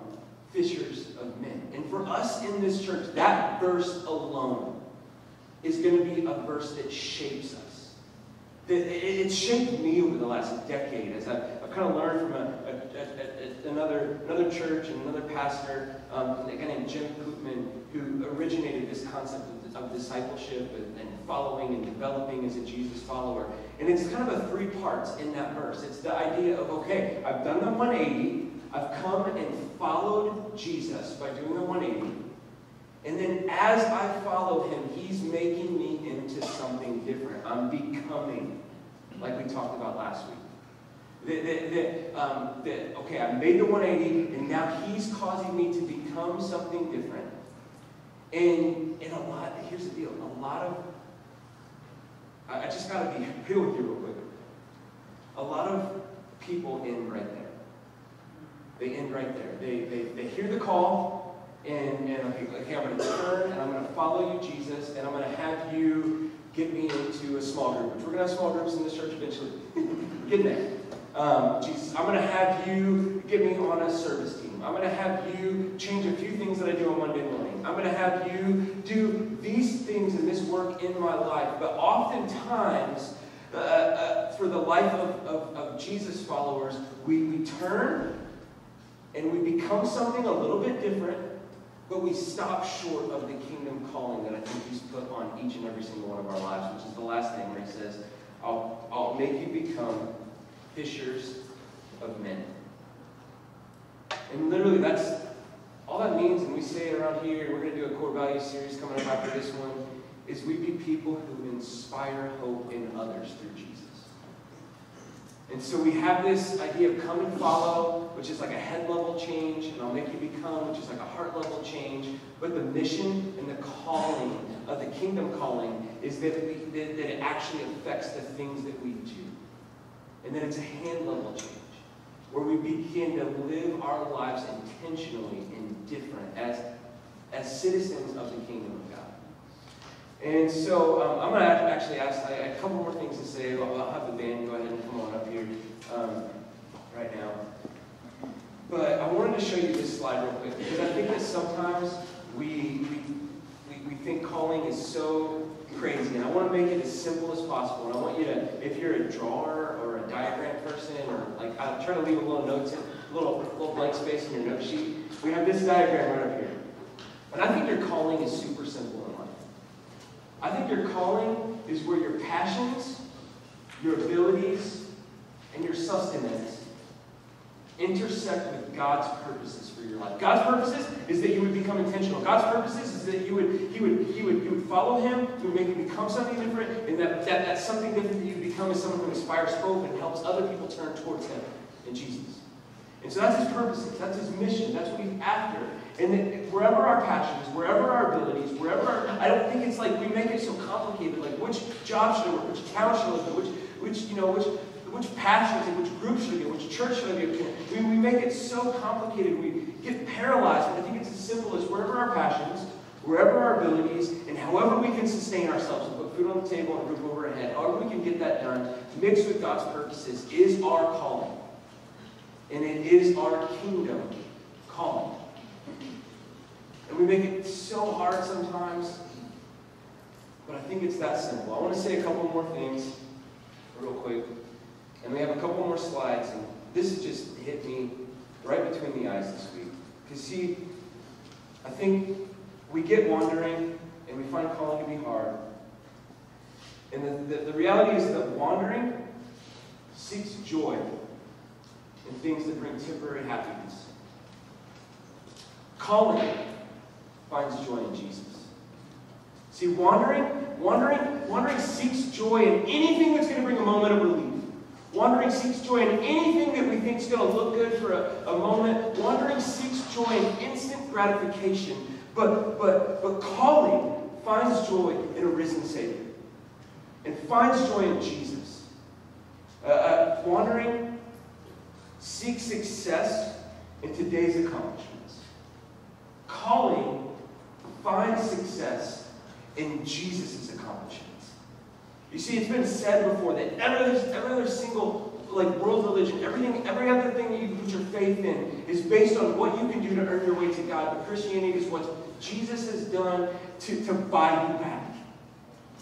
fishers of men. And for us in this church, that verse alone is going to be a verse that shapes us it, shaped me over the last decade as I've, I've kind of learned from a, a, a, another, another church and another pastor, um, a guy named Jim Koopman, who originated this concept of, of discipleship and, and following and developing as a Jesus follower. And it's kind of a three parts in that verse. It's the idea of, okay, I've done the 180, I've come and followed Jesus by doing the 180. And then as I follow him, he's making me into something different. I'm becoming, like we talked about last week. That, that, that, um, that, okay, I made the 180, and now he's causing me to become something different. And, and a lot, here's the deal, a lot of, I, I just got to be real with you real quick. A lot of people end right there. They end right there. They, they, they hear the call, and, and okay, okay, I'm going to turn, and I'm going to follow you, Jesus, and I'm going to have you get me into a small group, which we're going to have small groups in this church eventually. get in there. Um, Jesus, I'm going to have you get me on a service team. I'm going to have you change a few things that I do on Monday morning. I'm going to have you do these things and this work in my life. But oftentimes, uh, uh, for the life of, of, of Jesus followers, we, we turn and we become something a little bit different, but we stop short of the kingdom calling that I think He's put on each and every single one of our lives, which is the last thing where He says, I'll, I'll make you become fishers of men. And literally, that's all that means, and we say it around here, we're going to do a core value series coming up after this one, is we be people who inspire hope in others through Jesus. And so we have this idea of come and follow, which is like a head level change, and I'll make you become, which is like a heart level change. But the mission and the calling of the kingdom calling is that, we, that, that it actually affects the things that we do. And then it's a hand level change, where we begin to live our lives intentionally and different as, as citizens of the kingdom. And so um, I'm going to actually ask I, a couple more things to say. I'll, I'll, have the band go ahead and come on up here um, right now. But I wanted to show you this slide real quick because I think that sometimes we, we, we, think calling is so crazy. And I want to make it as simple as possible. And I want you to, if you're a drawer or a diagram person, or like I'm trying to leave a little notes a little, little blank space in your note sheet, we have this diagram right up here. And I think your calling is super simple. I think your calling is where your passions, your abilities, and your sustenance intersect with God's purposes for your life. God's purposes is that you would become intentional. God's purposes is that you would, He would, He would, you would follow Him, He would make you become something different, and that, that, that something different that you become is someone who inspires hope and helps other people turn towards Him in Jesus. And so that's His purposes, that's His mission, that's what He's after. And wherever our passions, wherever our abilities, wherever our, I don't think it's like we make it so complicated, like which job should I work, which town should I live in, which, which, you know, which which passions take, which group should I be in, which church should I be in. We, we make it so complicated, we get paralyzed, but I think it's as simple as wherever our passions, wherever our abilities, and however we can sustain ourselves and put food on the table and roof over our head, however we can get that done, mixed with God's purposes, is our calling. And it is our kingdom calling. And we make it so hard sometimes, but I think it's that simple. I want to say a couple more things real quick. And we have a couple more slides, and this just hit me right between the eyes this week. Because, see, I think we get wandering, and we find calling to be hard. And the, the, the reality is that wandering seeks joy in things that bring temporary happiness. Calling finds joy in Jesus. See, wandering, wandering, wandering seeks joy in anything that's going to bring a moment of relief. Wandering seeks joy in anything that we think is going to look good for a, a moment. Wandering seeks joy in instant gratification. But, but, but calling finds joy in a risen Savior and finds joy in Jesus. Uh, uh, wandering seeks success in today's accomplishments. Calling finds success in Jesus' accomplishments. You see, it's been said before that every other, every other single like world religion, everything, every other thing that you put your faith in is based on what you can do to earn your way to God. But Christianity is what Jesus has done to, to buy you back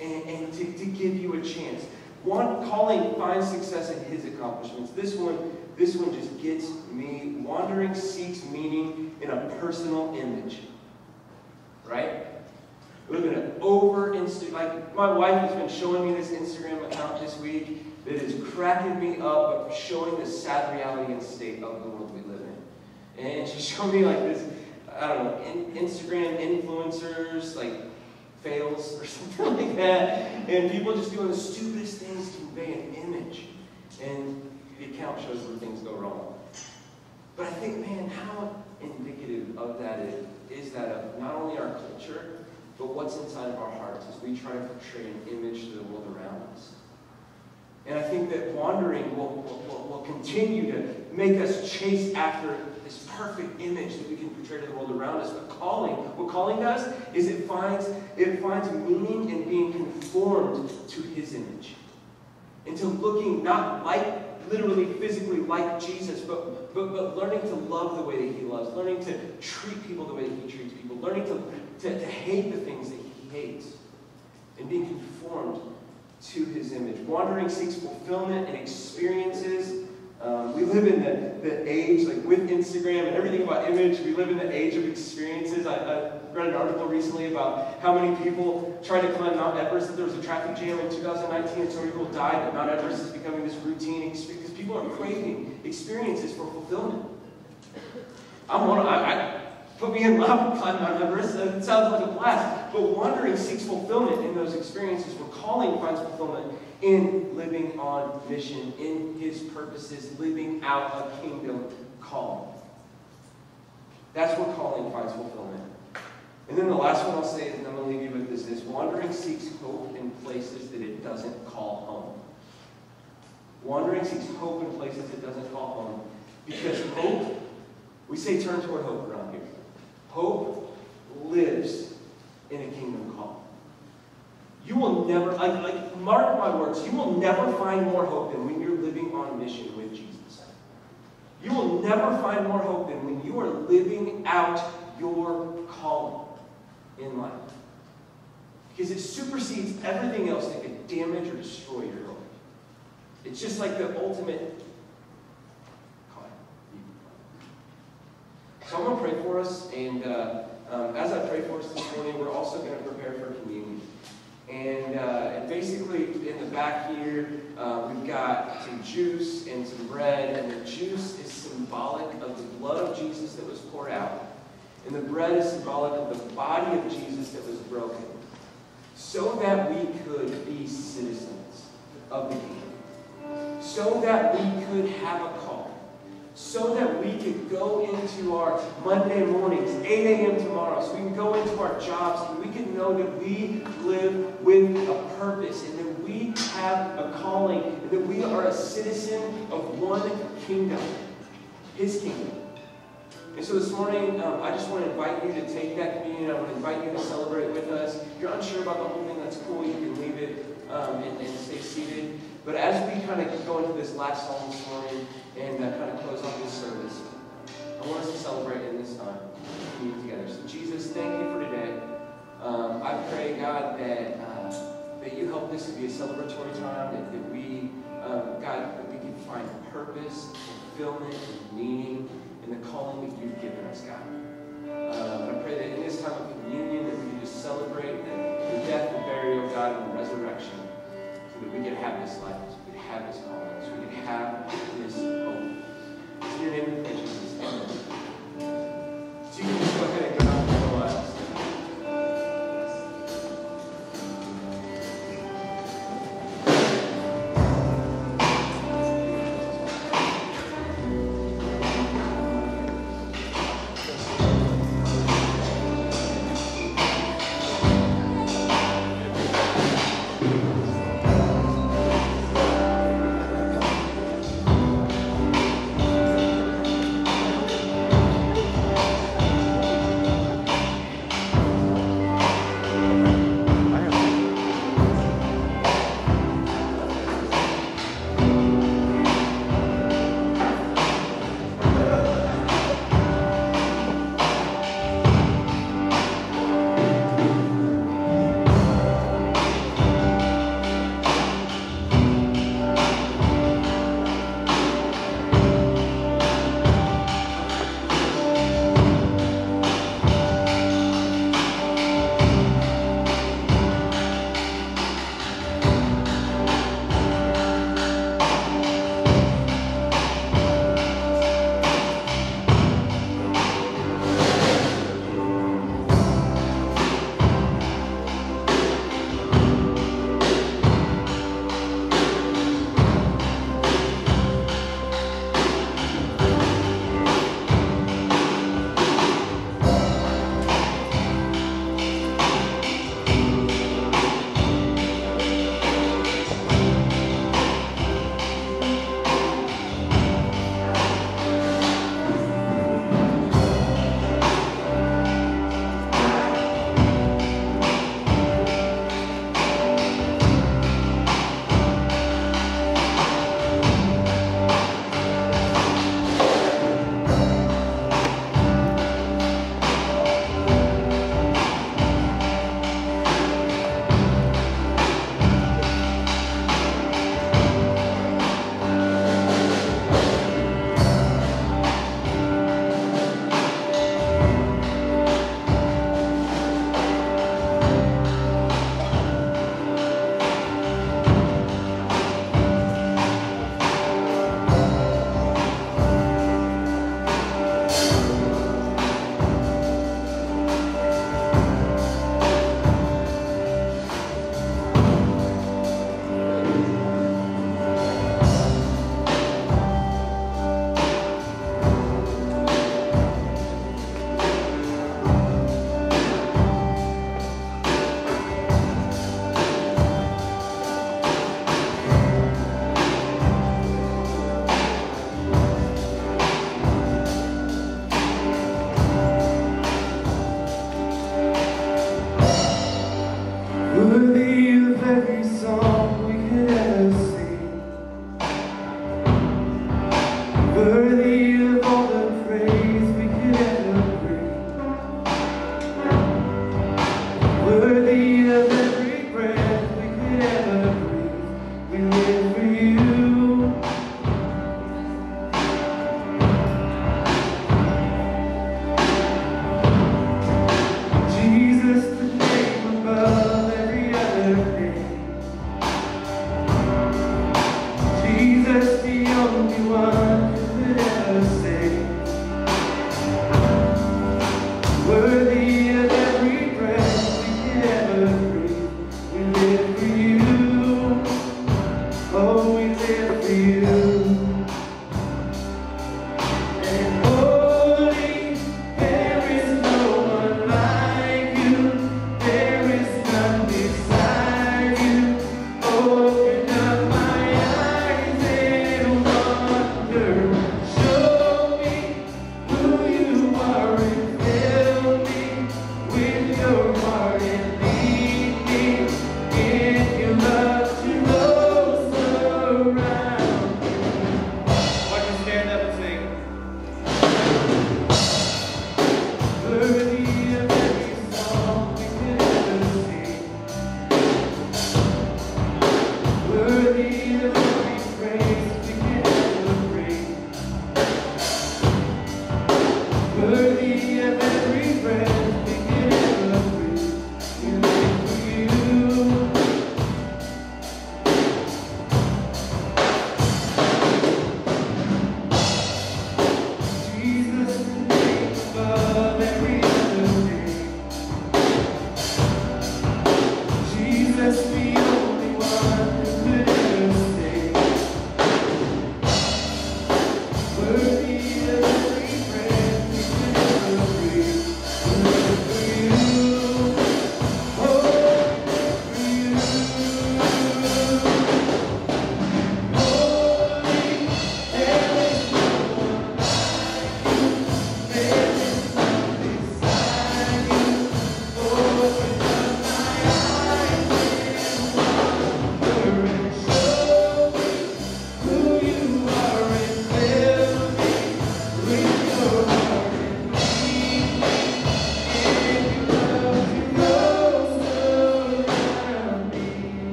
and, and to, to give you a chance. One calling finds success in his accomplishments. This one, this one just gets me. Wandering seeks meaning in a personal image. Right? We live in an over Insta like my wife has been showing me this Instagram account this week that is cracking me up of showing the sad reality and state of the world we live in. And she showed me like this, I don't know, in, Instagram influencers, like fails or something like that. And people just doing the stupidest things to convey an image. And the account shows where things go wrong. But I think, man, how indicative of that is, is that of not only our culture, but what's inside of our hearts as we try to portray an image to the world around us. And I think that wandering will, will, will continue to make us chase after this perfect image that we can portray to the world around us. But calling, what calling does is it finds, it finds meaning in being conformed to his image. Into looking not like, literally, physically like Jesus, but, but, but learning to love the way that he loves, learning to treat people the way that he treats people, learning to, to, to hate the things that he hates, and being conformed to his image. Wandering seeks fulfillment and experiences. Um, we live in the, the age, like with Instagram and everything about image, we live in the age of experiences. I, I read an article recently about how many people tried to climb Mount Everest, that there was a traffic jam in 2019 and so many people died, but Mount Everest is becoming this routine experience because people are craving experiences for fulfillment. I'm one I, I Put me in love, climb Mount Everest. It sounds like a blast. But wandering seeks fulfillment in those experiences, where calling finds fulfillment in living on mission, in his purposes, living out a kingdom call. That's where calling finds fulfillment. And then the last one I'll say, and I'm going to leave you with this, is wandering seeks hope in places that it doesn't call home. Wandering seeks hope in places it doesn't call home. Because hope, we say turn toward hope around here. Hope lives in a kingdom call. You will never, like, like, mark my words, you will never find more hope than when you're living on mission with Jesus. You will never find more hope than when you are living out your calling in life. Because it supersedes everything else that could damage or destroy your life. It's just like the ultimate So I'm going to pray for us, and uh, um, as I pray for us this morning, we're also going to prepare for communion. And, uh, and basically, in the back here, uh, we've got some juice and some bread, and the juice is symbolic of the blood of Jesus that was poured out, and the bread is symbolic of the body of Jesus that was broken, so that we could be citizens of the kingdom, so that we could have a call, so that we could go into our Monday mornings, 8 a.m. tomorrow, so we can go into our jobs and we can know that we live with a purpose and that we have a calling and that we are a citizen of one kingdom, His kingdom. And so this morning, um, I just want to invite you to take that communion. I want to invite you to celebrate with us. If you're unsure about the whole thing, that's cool. You can leave it um, and, and stay seated. But as we kind of go into this last song this morning and uh, kind of close off this service, I want us to celebrate in this time, meet together. So Jesus, thank you for today. Um, I pray, God, that uh, that you help this to be a celebratory time, that, that we, um, God, that we can find purpose, fulfillment, and meaning in the calling that you've given us, God. Uh, I pray that in this time of communion, that we just celebrate the, death and burial of God and the resurrection so that we can have this life, so we can have this calling, so we can have this hope. In your name we pray, Jesus. Amen. So you can just go ahead and go out and